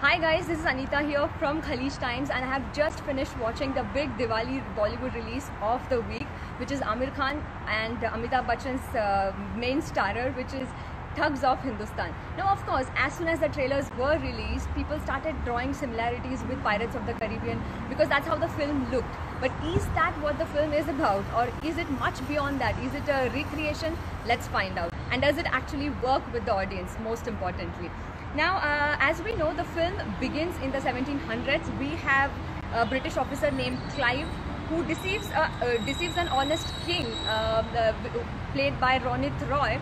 Hi guys, this is Anita here from Khaleej Times and I have just finished watching the big Diwali Bollywood release of the week which is Aamir Khan and Amitabh Bachchan's uh, main starrer which is Thugs of Hindostan. Now of course as soon as the trailers were released people started drawing similarities with Pirates of the Caribbean because that's how the film looked. But is that what the film is about or is it much beyond that? Is it a recreation? Let's find out. And does it actually work with the audience most importantly? Now, uh, as we know, the film begins in the 1700s. We have a British officer named Clive who deceives, uh, uh, deceives an honest king, uh, played by Ronit Roy,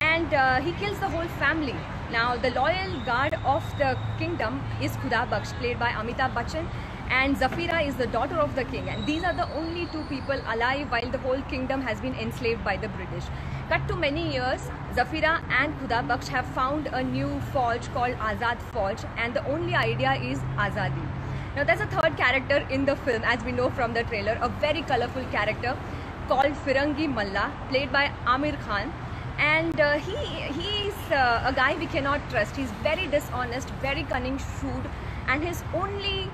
and uh, he kills the whole family. Now, the loyal guard of the kingdom is Khuda Bakhsh, played by Amitabh Bachchan, and Zafira is the daughter of the king. And these are the only two people alive while the whole kingdom has been enslaved by the British. Cut to many years, Zafira and Khuda Bakhsh have found a new forge called Azad Forge, and the only idea is Azadi. Now, there's a third character in the film, as we know from the trailer, a very colorful character called Firangi Malla, played by Aamir Khan and uh, he he's uh, a guy we cannot trust he's very dishonest very cunning shrewd and his only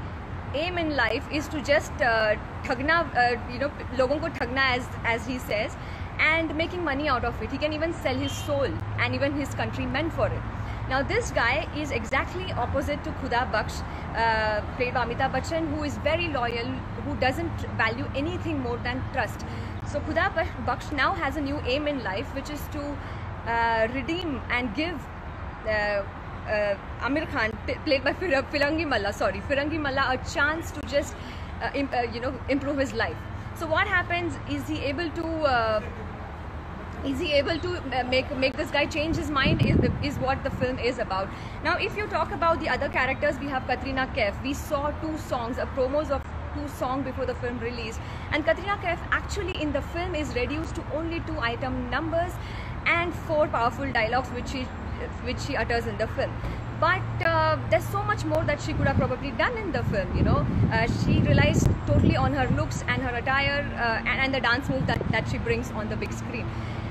aim in life is to just uh, thagna uh, you know logon ko thagna as as he says and making money out of it. He can even sell his soul and even his countrymen for it. Now this guy is exactly opposite to Khuda Bakhsh uh, played by Amitabh Bachchan who is very loyal who doesn't value anything more than trust. So Khuda Bakhsh now has a new aim in life, which is to uh, redeem and give uh, uh, Aamir Khan, played by Fir Firangi Malla, sorry, Firangi Malla, a chance to just, uh, uh, you know, improve his life. So what happens? Is he able to? Uh, is he able to make make this guy change his mind? Is is what the film is about. Now, if you talk about the other characters, we have Katrina Kaif. We saw two songs, a promos of two songs before the film released. And Katrina Kaif actually in the film is reduced to only two item numbers and four powerful dialogues which she which she utters in the film. But uh, there's so much more that she could have probably done in the film, you know. Uh, she relies totally on her looks and her attire uh, and, and, the dance move that, that she brings on the big screen.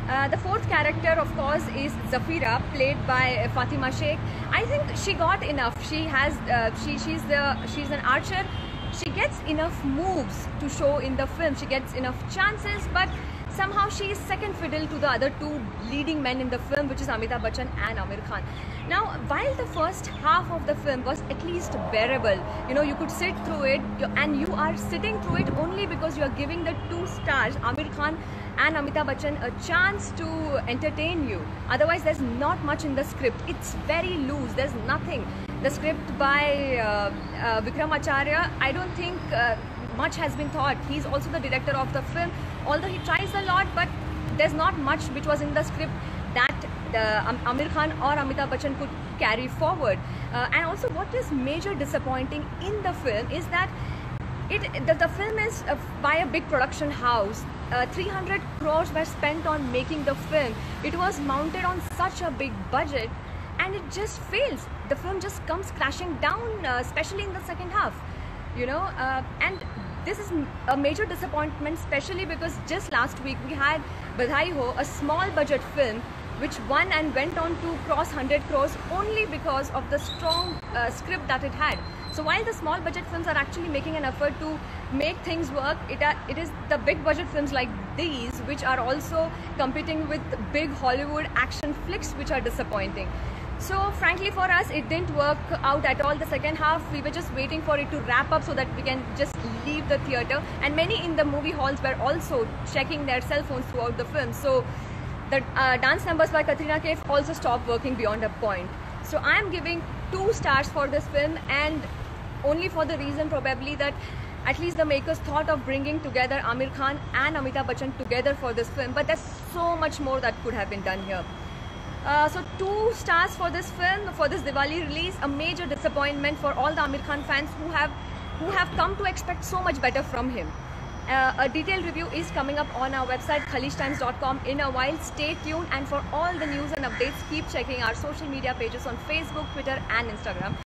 Uh, the fourth character, of course, is Zafira, played by Fatima Sheikh. I think she got enough. She has, uh, she, she's the, she's an archer she gets enough moves to show in the film. She gets enough chances, but somehow she is second fiddle to the other two leading men in the film, which is Amitabh Bachchan and Aamir Khan. Now, while the first half of the film was at least bearable, you know, you could sit through it, and you are sitting through it only because you are giving the two stars, Aamir Khan and Amitabh Bachchan, a chance to entertain you. Otherwise, there's not much in the script. It's very loose. There's nothing the script by uh, uh, Vikram Acharya, I don't think uh, much has been thought. He's also the director of the film, although he tries a lot, but there's not much which was in the script that the, um, Aamir Khan or Amitabh Bachchan could carry forward. Uh, and also, what is major disappointing in the film is that it the, the film is uh, by a big production house. Uh, 300 crores were spent on making the film. It was mounted on such a big budget and it just fails. The film just comes crashing down, uh, especially in the second half, you know. Uh, and this is a major disappointment, especially because just last week we had Badhai Ho, a small budget film which won and went on to cross 100 crores only because of the strong uh, script that it had. So while the small budget films are actually making an effort to make things work, it, it is the big budget films like these which are also competing with big Hollywood action flicks which are disappointing. So frankly for us it didn't work out at all the second half we were just waiting for it to wrap up so that we can just leave the theater and many in the movie halls were also checking their cell phones throughout the film so the uh, dance numbers by Katrina Kaif also stopped working beyond a point. So I'm giving two stars for this film and only for the reason probably that at least the makers thought of bringing together Aamir Khan and Amitabh Bachchan together for this film but there's so much more that could have been done here. Uh, so two stars for this film, for this Diwali release. A major disappointment for all the Aamir Khan fans who have who have come to expect so much better from him. Uh, a detailed review is coming up on our website khaleejtimes.com in a while. Stay tuned and for all the news and updates, keep checking our social media pages on Facebook, Twitter and Instagram.